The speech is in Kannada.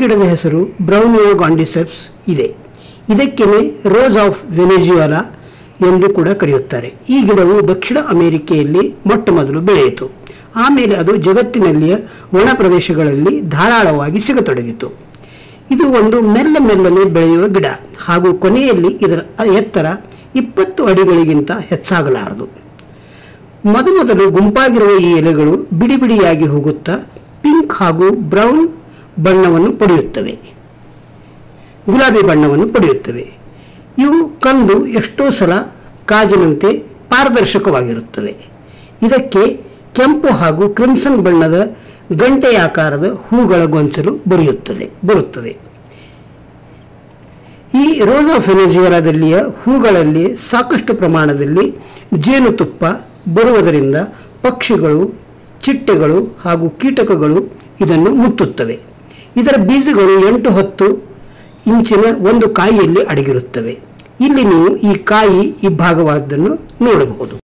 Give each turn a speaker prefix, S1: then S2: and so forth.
S1: ಗಿಡದ ಹೆಸರು ಬ್ರೌನಿಯೋ ಗಾಂಡಿಸೆಪ್ಸ್ ಇದೆ. ಇದಕ್ಕೇನೆ ರೋಸ್ ಆಫ್ ವೆನೆಜಿಯಾಲಾ ಎಂದು ಕೂಡ ಕರೆಯುತ್ತಾರೆ. ಈ ಗಿಡವು ದಕ್ಷಿಣ ಅಮೆರಿಕೆಯಲ್ಲಿ ಮೊಟ್ಟ ಮೊದಲು ಬೆಳೆಯಿತು. ಆಮೇಲೆ ಅದು ಜಗತ್ತಿನಲ್ಲಿಯ ಒಣ ಪ್ರದೇಶಗಳಲ್ಲಿ ಧಾರಾಳವಾಗಿ ಸಿಗತೊಡಗಿತು. ಇದು ಒಂದು ಮೆಲ್ಲ ಮೆಲ್ಲನೆ ಬೆಳೆಯುವ ಗಿಡ. ಹಾಗೂ ಕೊನೆಯಲ್ಲಿ ಇದರ ಎತ್ತರ ಇಪ್ಪತ್ತು ಅಡಿಗಳಿಗಿಂತ ಹೆಚ್ಚಾಗಲಾರದು. ಮೊದಮೊದಲು ಗುಂಪಾಗಿರುವ ಈ ಎಲೆಗಳು ಬಿಡಿ ಬಿಡಿಯಾಗಿ ಹೋಗುತ್ತಾ, ಪಿಂಕ್ ಹಾಗೂ ಬ್ರೌನ್ ಬಣ್ಣವನ್ನು ಪಡೆಯುತ್ತವೆ. ಗುಲಾಬಿ ಬಣ್ಣವನ್ನು ಪಡೆಯುತ್ತವೆ. ಇವು ಕಂದು ಎಷ್ಟೋ ಸಲ ಕಾಜಿನಂತೆ ಪಾರದರ್ಶಕವಾಗಿರುತ್ತವೆ. ಇದಕ್ಕೆ ಕೆಂಪು ಹಾಗೂ ಕ್ರಿಮ್ಸನ್ ಬಣ್ಣದ ಗಂಟೆಯಾಕಾರದ ಹೂಗಳ ಗೊಂಚಲು ಬರೆಯುತ್ತದೆ, ಬರುತ್ತದೆ. ಈ ರೋಸಾ ಫೆನೆಜಿಯರಾದಲ್ಲಿಯ ಹೂಗಳಲ್ಲಿ ಸಾಕಷ್ಟು ಪ್ರಮಾಣದಲ್ಲಿ ಜೇನುತುಪ್ಪ ಬರುವುದರಿಂದ ಪಕ್ಷಿಗಳು, ಚಿಟ್ಟೆಗಳು ಹಾಗೂ ಕೀಟಕಗಳು ಇದನ್ನು ಮುತ್ತುತ್ತವೆ. ಇದರ ಬೀಜಗಳು ಎಂಟು ಹತ್ತು ಇಂಚಿನ ಒಂದು ಕಾಯಿಯಲ್ಲಿ ಅಡಗಿರುತ್ತವೆ. ಇಲ್ಲಿ ನೀವು ಈ ಕಾಯಿ ಇಬ್ಬಾಗವಾದನ್ನು ನೋಡಬಹುದು.